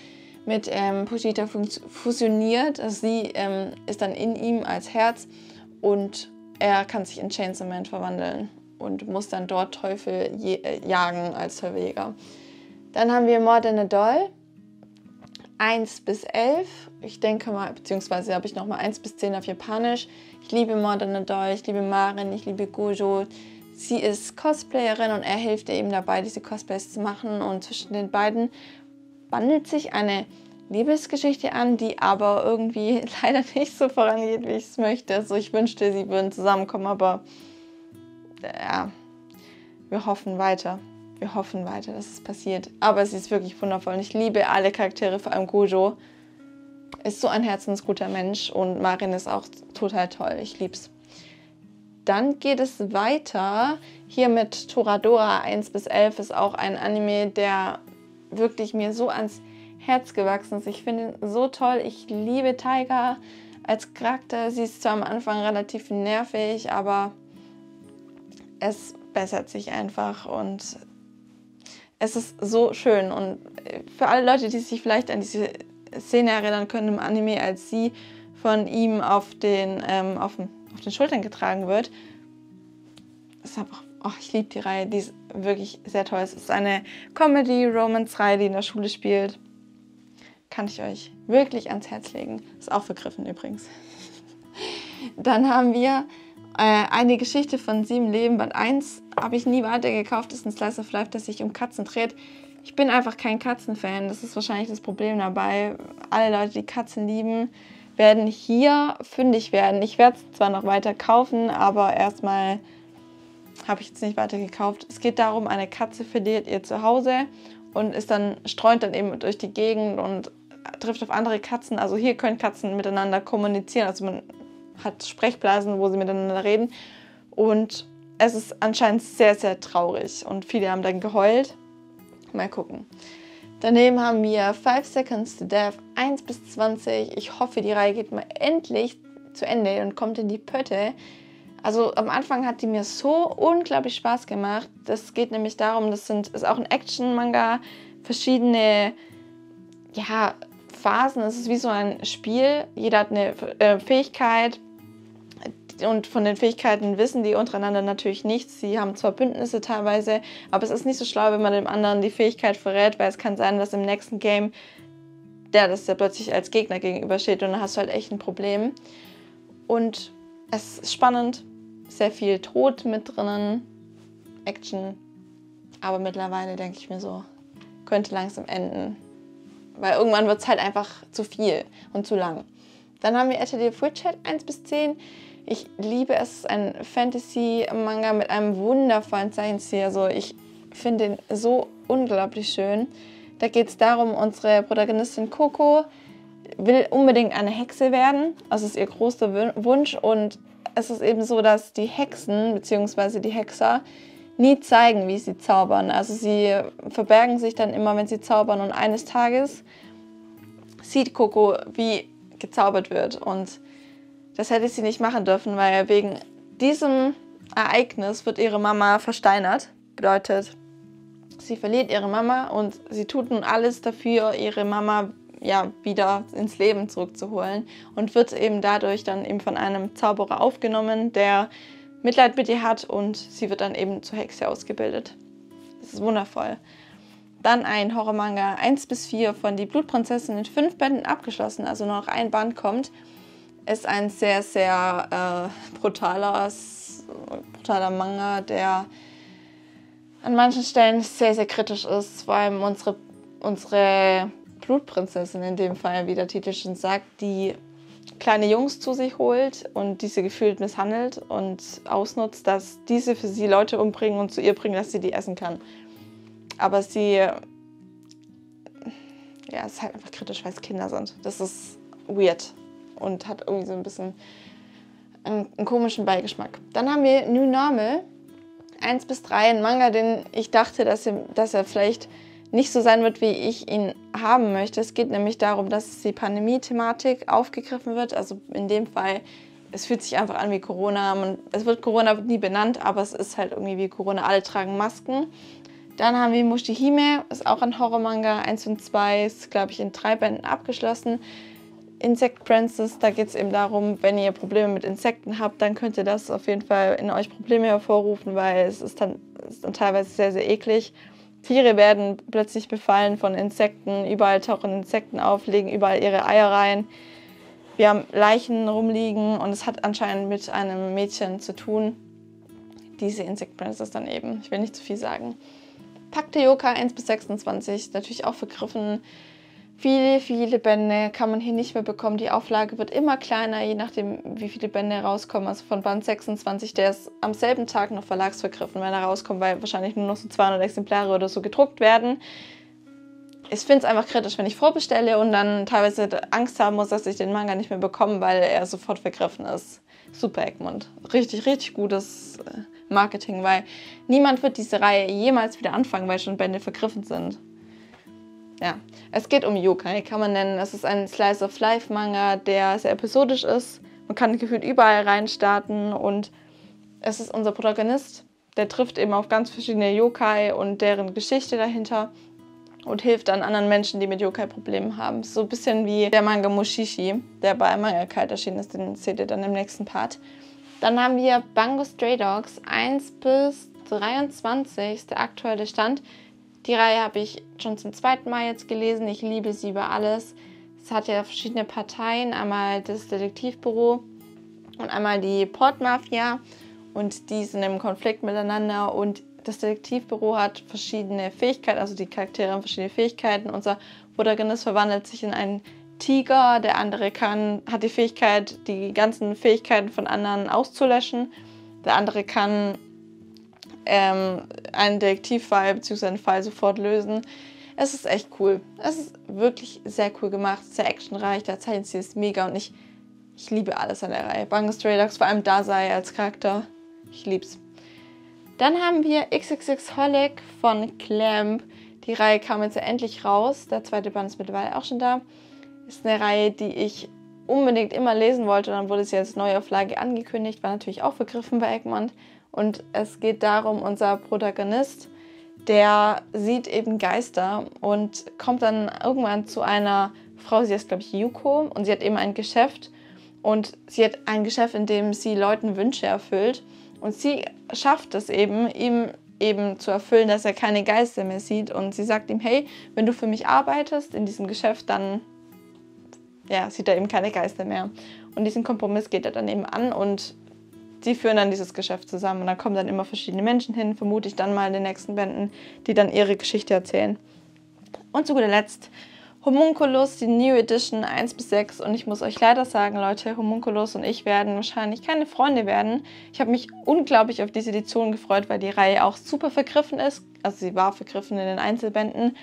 Speaker 1: mit ähm, Pushita fusioniert. Also sie ähm, ist dann in ihm als Herz und er kann sich in Chainsaw Man verwandeln und muss dann dort Teufel äh, jagen als Teufeljäger. Dann haben wir Mord in a Doll. 1 bis 11. Ich denke mal, beziehungsweise habe ich nochmal 1 bis 10 auf Japanisch. Ich liebe Mord in a Doll, ich liebe Marin, ich liebe Gojo. Sie ist Cosplayerin und er hilft ihr eben dabei, diese Cosplays zu machen. Und zwischen den beiden wandelt sich eine Liebesgeschichte an, die aber irgendwie leider nicht so vorangeht, wie ich es möchte. Also ich wünschte, sie würden zusammenkommen, aber ja, wir hoffen weiter. Wir hoffen weiter, dass es passiert. Aber sie ist wirklich wundervoll und ich liebe alle Charaktere, vor allem Gojo. Ist so ein herzensguter Mensch und Marin ist auch total toll. Ich lieb's. Dann geht es weiter. Hier mit Toradora 1 bis 11 ist auch ein Anime, der wirklich mir so ans Herz gewachsen ist. Ich finde ihn so toll. Ich liebe Tiger als Charakter. Sie ist zwar am Anfang relativ nervig, aber es bessert sich einfach und es ist so schön. Und für alle Leute, die sich vielleicht an diese Szene erinnern können im Anime, als sie von ihm auf den, ähm, auf, auf den Schultern getragen wird, einfach, oh, ich liebe die Reihe, die ist wirklich sehr toll. Es ist eine Comedy-Romance-Reihe, die in der Schule spielt kann ich euch wirklich ans Herz legen. Ist auch vergriffen übrigens. Dann haben wir äh, eine Geschichte von Sieben Leben. Band 1 habe ich nie weitergekauft. Das ist ein Slice of Life, das sich um Katzen dreht. Ich bin einfach kein Katzenfan. Das ist wahrscheinlich das Problem dabei. Alle Leute, die Katzen lieben, werden hier fündig werden. Ich werde es zwar noch weiter kaufen, aber erstmal habe ich jetzt nicht weiter gekauft. Es geht darum, eine Katze verliert ihr Zuhause und ist dann streunt dann eben durch die Gegend und trifft auf andere Katzen. Also hier können Katzen miteinander kommunizieren. Also man hat Sprechblasen, wo sie miteinander reden. Und es ist anscheinend sehr, sehr traurig. Und viele haben dann geheult. Mal gucken. Daneben haben wir 5 Seconds to Death 1 bis 20. Ich hoffe, die Reihe geht mal endlich zu Ende und kommt in die Pötte. Also am Anfang hat die mir so unglaublich Spaß gemacht. Das geht nämlich darum, das sind, ist auch ein Action-Manga, verschiedene ja, Phasen. Es ist wie so ein Spiel. Jeder hat eine äh, Fähigkeit und von den Fähigkeiten wissen die untereinander natürlich nichts. Sie haben zwar Bündnisse teilweise, aber es ist nicht so schlau, wenn man dem anderen die Fähigkeit verrät, weil es kann sein, dass im nächsten Game der das ja plötzlich als Gegner gegenübersteht und dann hast du halt echt ein Problem. Und es ist spannend, sehr viel Tod mit drinnen, Action, aber mittlerweile denke ich mir so, könnte langsam enden. Weil irgendwann wird es halt einfach zu viel und zu lang. Dann haben wir Atelier Fullchat 1 bis 10. Ich liebe es, es ist ein Fantasy-Manga mit einem wundervollen Zeichenstil. Also ich finde ihn so unglaublich schön. Da geht es darum, unsere Protagonistin Coco will unbedingt eine Hexe werden. Das ist ihr großer Wunsch. Und es ist eben so, dass die Hexen bzw. die Hexer nie zeigen, wie sie zaubern. Also sie verbergen sich dann immer, wenn sie zaubern und eines Tages sieht Coco, wie gezaubert wird und das hätte sie nicht machen dürfen, weil wegen diesem Ereignis wird ihre Mama versteinert. Bedeutet, sie verliert ihre Mama und sie tut nun alles dafür, ihre Mama ja, wieder ins Leben zurückzuholen und wird eben dadurch dann eben von einem Zauberer aufgenommen, der Mitleid mit ihr hat und sie wird dann eben zur Hexe ausgebildet. Das ist wundervoll. Dann ein Horrormanga 1 bis 4 von Die Blutprinzessin in fünf Bänden abgeschlossen, also nur noch ein Band kommt. Ist ein sehr, sehr äh, brutaler brutaler Manga, der an manchen Stellen sehr, sehr kritisch ist. Vor allem unsere, unsere Blutprinzessin in dem Fall, wie der Titel schon sagt, die kleine Jungs zu sich holt und diese gefühlt misshandelt und ausnutzt, dass diese für sie Leute umbringen und zu ihr bringen, dass sie die essen kann. Aber sie, ja, ist halt einfach kritisch, weil es Kinder sind. Das ist weird und hat irgendwie so ein bisschen einen, einen komischen Beigeschmack. Dann haben wir New Normal, 1 bis 3, ein Manga, den ich dachte, dass er, dass er vielleicht nicht so sein wird, wie ich ihn haben möchte. Es geht nämlich darum, dass die Pandemie-Thematik aufgegriffen wird. Also in dem Fall, es fühlt sich einfach an wie Corona. Man, es wird Corona nie benannt, aber es ist halt irgendwie wie Corona. Alle tragen Masken. Dann haben wir Mushihime, ist auch ein Horror-Manga. 1 und 2 ist, glaube ich, in drei Bänden abgeschlossen. Insect Princess, da geht es eben darum, wenn ihr Probleme mit Insekten habt, dann könnte das auf jeden Fall in euch Probleme hervorrufen, weil es ist dann, ist dann teilweise sehr, sehr eklig. Tiere werden plötzlich befallen von Insekten, überall tauchen Insekten auf, legen überall ihre Eier rein. Wir haben Leichen rumliegen und es hat anscheinend mit einem Mädchen zu tun. Diese Insect Princess dann eben. Ich will nicht zu viel sagen. Pakte Yoka 1 bis 26, natürlich auch vergriffen. Viele, viele Bände kann man hier nicht mehr bekommen. Die Auflage wird immer kleiner, je nachdem, wie viele Bände rauskommen. Also von Band 26, der ist am selben Tag noch verlagsvergriffen, wenn er rauskommt, weil wahrscheinlich nur noch so 200 Exemplare oder so gedruckt werden. Ich finde es einfach kritisch, wenn ich vorbestelle und dann teilweise Angst haben muss, dass ich den Manga nicht mehr bekomme, weil er sofort vergriffen ist. Super Egmont. Richtig, richtig gutes äh, Marketing, weil niemand wird diese Reihe jemals wieder anfangen, weil schon Bände vergriffen sind. Ja, es geht um Yokai, kann man nennen. Es ist ein Slice of Life Manga, der sehr episodisch ist. Man kann gefühlt überall reinstarten und es ist unser Protagonist. Der trifft eben auf ganz verschiedene Yokai und deren Geschichte dahinter und hilft dann anderen Menschen, die mit Yokai Probleme haben. So ein bisschen wie der Manga Mushishi, der bei Manga Kalt erschienen ist. Den seht ihr dann im nächsten Part. Dann haben wir Bango Stray Dogs 1 bis 23, ist der aktuelle Stand. Die Reihe habe ich schon zum zweiten Mal jetzt gelesen. Ich liebe sie über alles. Es hat ja verschiedene Parteien. Einmal das Detektivbüro und einmal die Portmafia. Und die sind im Konflikt miteinander. Und das Detektivbüro hat verschiedene Fähigkeiten, also die Charaktere haben verschiedene Fähigkeiten. Unser Protagonist verwandelt sich in einen Tiger, der andere kann, hat die Fähigkeit, die ganzen Fähigkeiten von anderen auszulöschen. Der andere kann ähm, einen Detektivfall bzw. einen Fall sofort lösen. Es ist echt cool. Es ist wirklich sehr cool gemacht, sehr actionreich. Der Zeichenstil ist mega und ich, ich liebe alles an der Reihe. Bungo Stray Dogs, vor allem Dazai als Charakter. Ich lieb's. Dann haben wir XXX Holic von Clamp. Die Reihe kam jetzt endlich raus. Der zweite Band ist mittlerweile auch schon da. Ist eine Reihe, die ich unbedingt immer lesen wollte. Dann wurde sie als Neuauflage angekündigt. War natürlich auch vergriffen bei Egmont. Und es geht darum, unser Protagonist, der sieht eben Geister und kommt dann irgendwann zu einer Frau, sie heißt glaube ich Yuko und sie hat eben ein Geschäft. Und sie hat ein Geschäft, in dem sie Leuten Wünsche erfüllt. Und sie schafft es eben, ihm eben zu erfüllen, dass er keine Geister mehr sieht. Und sie sagt ihm, hey, wenn du für mich arbeitest in diesem Geschäft, dann ja, sieht er eben keine Geister mehr. Und diesen Kompromiss geht er dann eben an und die führen dann dieses Geschäft zusammen und dann kommen dann immer verschiedene Menschen hin, vermute ich dann mal in den nächsten Bänden, die dann ihre Geschichte erzählen. Und zu guter Letzt Homunculus, die New Edition 1 bis 6 und ich muss euch leider sagen, Leute, Homunculus und ich werden wahrscheinlich keine Freunde werden. Ich habe mich unglaublich auf diese Edition gefreut, weil die Reihe auch super vergriffen ist. Also sie war vergriffen in den Einzelbänden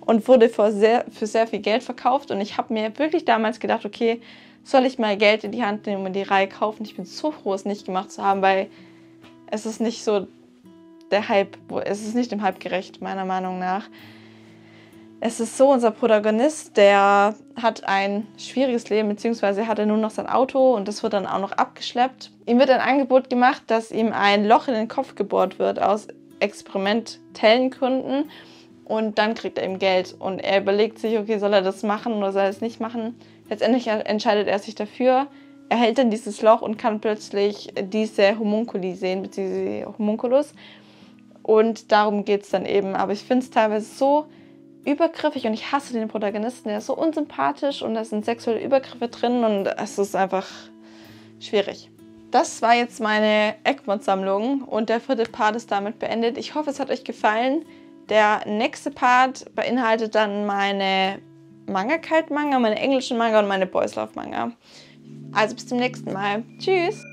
Speaker 1: und wurde für sehr, für sehr viel Geld verkauft und ich habe mir wirklich damals gedacht, okay, soll ich mal Geld in die Hand nehmen und die Reihe kaufen. Ich bin so froh, es nicht gemacht zu haben, weil es ist nicht so der Hype, es ist nicht dem Hype gerecht, meiner Meinung nach. Es ist so, unser Protagonist, der hat ein schwieriges Leben, beziehungsweise hat er nur noch sein Auto und das wird dann auch noch abgeschleppt. Ihm wird ein Angebot gemacht, dass ihm ein Loch in den Kopf gebohrt wird aus experimentellen Gründen und dann kriegt er ihm Geld und er überlegt sich, okay, soll er das machen oder soll er es nicht machen? Letztendlich entscheidet er sich dafür. Er hält dann dieses Loch und kann plötzlich diese Homunculi sehen, beziehungsweise Homunculus. Und darum geht es dann eben. Aber ich finde es teilweise so übergriffig und ich hasse den Protagonisten. Der ist so unsympathisch und da sind sexuelle Übergriffe drin und es ist einfach schwierig. das war jetzt meine Egmont-Sammlung und der vierte Part ist damit beendet. Ich hoffe, es hat euch gefallen. Der nächste Part beinhaltet dann meine Manga-Kalt-Manga, meine englischen Manga und meine Boys Love Manga. Also bis zum nächsten Mal. Tschüss!